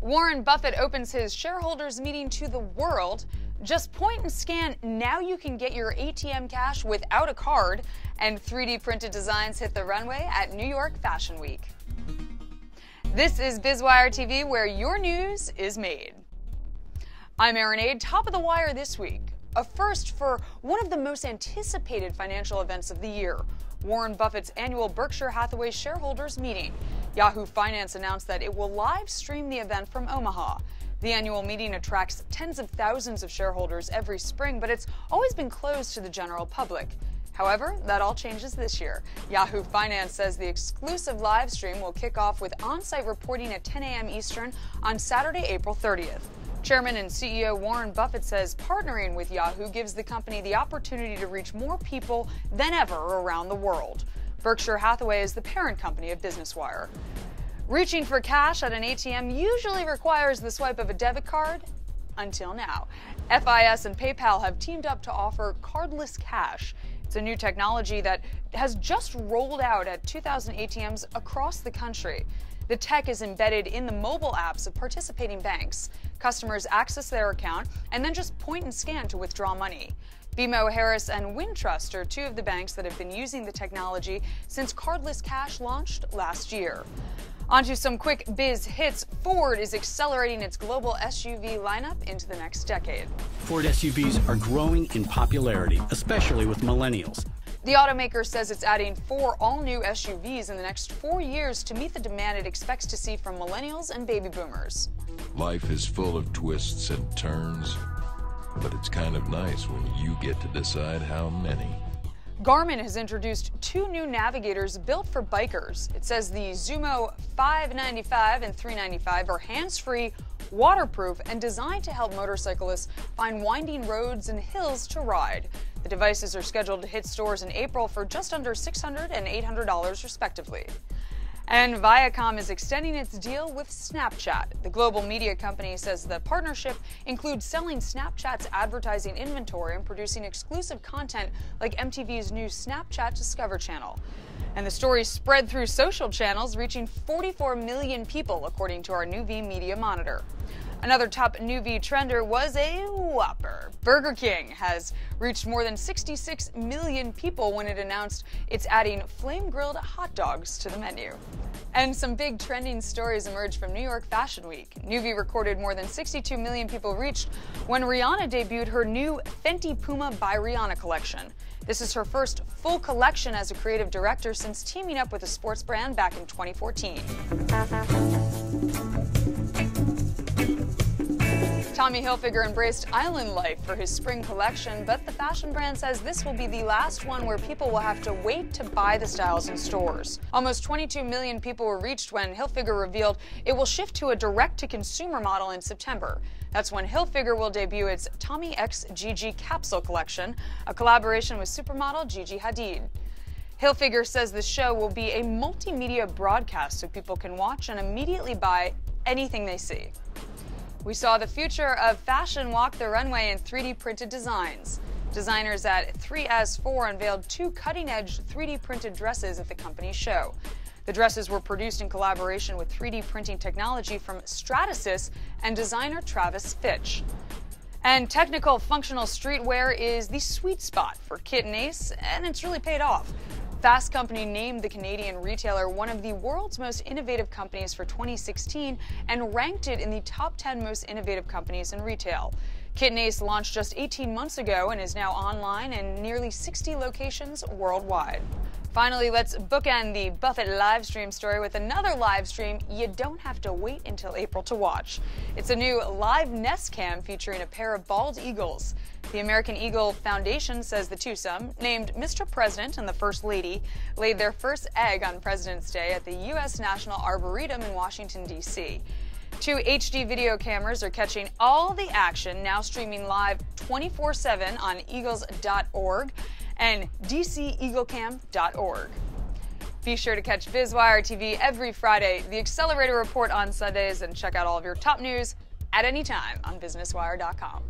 Warren Buffett opens his shareholders meeting to the world. Just point and scan, now you can get your ATM cash without a card. And 3D printed designs hit the runway at New York Fashion Week. This is BizWire TV, where your news is made. I'm Erin Ade, top of the wire this week. A first for one of the most anticipated financial events of the year Warren Buffett's annual Berkshire Hathaway shareholders meeting. Yahoo Finance announced that it will live stream the event from Omaha. The annual meeting attracts tens of thousands of shareholders every spring, but it's always been closed to the general public. However, that all changes this year. Yahoo Finance says the exclusive live stream will kick off with on site reporting at 10 a.m. Eastern on Saturday, April 30th. Chairman and CEO Warren Buffett says partnering with Yahoo gives the company the opportunity to reach more people than ever around the world. Berkshire Hathaway is the parent company of Business Wire. Reaching for cash at an ATM usually requires the swipe of a debit card. Until now, FIS and PayPal have teamed up to offer cardless cash. It's a new technology that has just rolled out at 2,000 ATMs across the country. The tech is embedded in the mobile apps of participating banks. Customers access their account and then just point and scan to withdraw money. BMO Harris and Wintrust are two of the banks that have been using the technology since cardless cash launched last year. On to some quick biz hits. Ford is accelerating its global SUV lineup into the next decade. Ford SUVs are growing in popularity, especially with millennials. The automaker says it's adding four all new SUVs in the next four years to meet the demand it expects to see from millennials and baby boomers. Life is full of twists and turns, but it's kind of nice when you get to decide how many. Garmin has introduced two new navigators built for bikers. It says the Zumo 595 and 395 are hands free, waterproof, and designed to help motorcyclists find winding roads and hills to ride. The devices are scheduled to hit stores in April for just under $600 and $800 respectively. And Viacom is extending its deal with Snapchat. The global media company says the partnership includes selling Snapchat's advertising inventory and producing exclusive content like MTV's new Snapchat Discover channel. And the story spread through social channels, reaching 44 million people, according to our NUVI Media Monitor. Another top NUVI trender was a Whopper. Burger King has reached more than 66 million people when it announced it's adding flame grilled hot dogs to the menu. And some big trending stories emerged from New York Fashion Week. NUVI recorded more than 62 million people reached when Rihanna debuted her new Fenty Puma by Rihanna collection. This is her first full collection as a creative director since teaming up with a sports brand back in 2014. Tommy Hilfiger embraced island life for his spring collection, but the fashion brand says this will be the last one where people will have to wait to buy the styles in stores. Almost 22 million people were reached when Hilfiger revealed it will shift to a direct-to-consumer model in September. That's when Hilfiger will debut its Tommy X Gigi capsule collection, a collaboration with supermodel Gigi Hadid. Hilfiger says the show will be a multimedia broadcast so people can watch and immediately buy anything they see. We saw the future of fashion walk the runway in 3D printed designs. Designers at threeASFOUR unveiled two cutting edge 3D printed dresses at the company's show. The dresses were produced in collaboration with 3D printing technology from Stratasys and designer Travis Fitch. And technical functional streetwear is the sweet spot for Kit and Ace, and it's really paid off. Fast Company named the Canadian retailer one of the world's most innovative companies for 2016 and ranked it in the top 10 most innovative companies in retail. Kit Ace launched just 18 months ago and is now online in nearly 60 locations worldwide. Finally, let's bookend the Buffett live stream story with another live stream you don't have to wait until April to watch. It's a new live nest cam featuring a pair of bald eagles. The American Eagle Foundation says the twosome, named Mr. President and the First Lady, laid their first egg on President's Day at the U.S. National Arboretum in Washington, D.C. Two HD video cameras are catching all the action, now streaming live 24 7 on eagles.org and dceaglecam.org. Be sure to catch BizWire TV every Friday, the Accelerator Report on Sundays, and check out all of your top news at any time on BusinessWire.com.